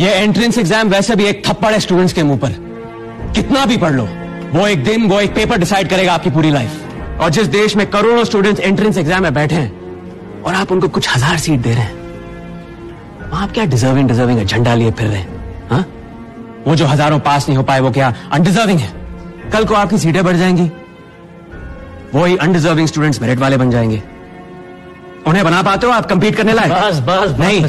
ये entrance exam वैसे भी एक थप्पड़ है स्टूडेंट्स के मुँह पर। कितना भी पढ़ लो वो एक दिन वो एक पेपर डिसाइड करेगा आपकी पूरी लाइफ और जिस देश में करोड़ों स्टूडेंट्स एंट्रेंस एग्ज़ाम में बैठे हैं और आप उनको कुछ हज़ार सीट दे रहे हैं वहाँ आप क्या डिजर्विंग डिजर्विंग झंडा लिए फिर रहे हैं हा? वो जो हज़ारों पास नहीं हो पाए वो क्या अनडिजर्विंग है? कल को आपकी सीटें बढ़ जाएँगी। वही अनडिजर्विंग स्टूडेंट्स मेरिट वाले बन जाएँगे। उन्हें बना पाते हो आप कंपीट करने लायक? बस बस नहीं।